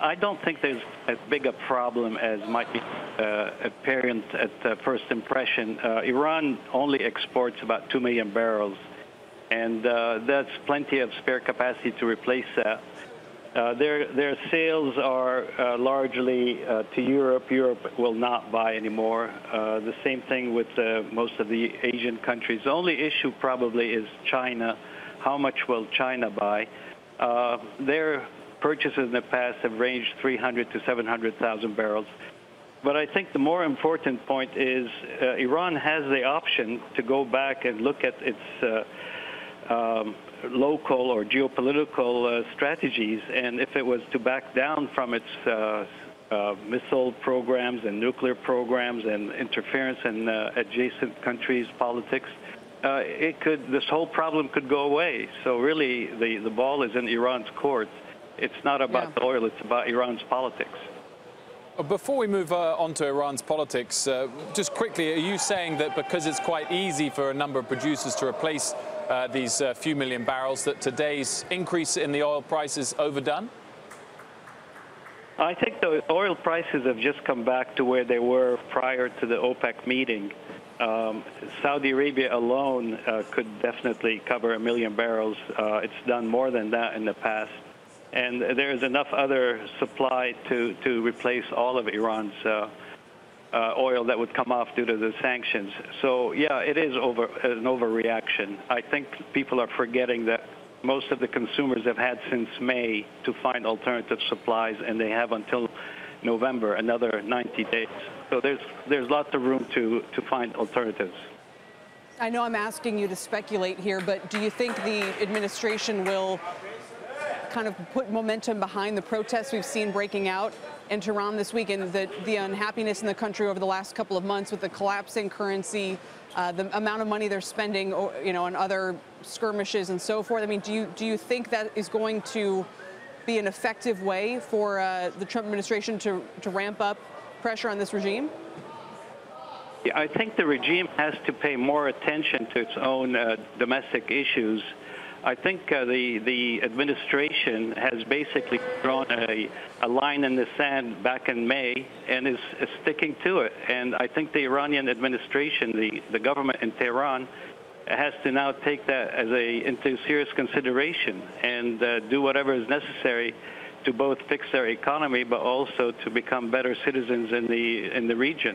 I don't think there's as big a problem as might be uh, apparent at uh, first impression. Uh, Iran only exports about 2 million barrels, and uh, that's plenty of spare capacity to replace that. Uh, their, their sales are uh, largely to Europe. Europe will not buy anymore. the same thing with most of the Asian countries. The only issue probably is China. How much will China buy? their purchases in the past have ranged 300 to 700,000 barrels. But I think the more important point is uh, Iran has the option to go back and look at its uh, um, local or geopolitical uh, strategies, and if it was to back down from its uh, uh, missile programs and nuclear programs and interference in uh, adjacent countries' politics, it could this whole problem could go away. So really, the the ball is in Iran's court. It's not about yeah. the oil, it's about Iran's politics. Uh, before we move uh, on to Iran's politics, uh, just quickly, are you saying that because it's quite easy for a number of producers to replace uh, these uh, few million barrels, that today's increase in the oil price is overdone? I think the oil prices have just come back to where they were prior to the OPEC meeting. Um, Saudi Arabia alone uh, could definitely cover a million barrels. it's done more than that in the past and there's enough other supply to, to replace all of Iran's uh, uh, oil that would come off due to the sanctions. So yeah, it is over an overreaction. I think people are forgetting that most of the consumers have had since May to find alternative supplies, and they have until November, another 90 days. So there's there's lots of room to to find alternatives. I know I'm asking you to speculate here, but do you think the administration will kind of put momentum behind the protests we've seen breaking out in Tehran this week and the, the unhappiness in the country over the last couple of months with the collapsing currency, uh, the amount of money they're spending, you know, on other skirmishes and so forth. I mean, do you do you think that is going to be an effective way for uh, the Trump administration to to ramp up pressure on this regime? Yeah, I think the regime has to pay more attention to its own uh, domestic issues I think uh, the the administration has basically drawn a, a line in the sand back in May and is, is sticking to it. And I think the Iranian administration, the, the government in Tehran, has to now take that as a into serious consideration and uh, do whatever is necessary to both fix their economy, but also to become better citizens in the in the region.